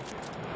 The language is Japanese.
何?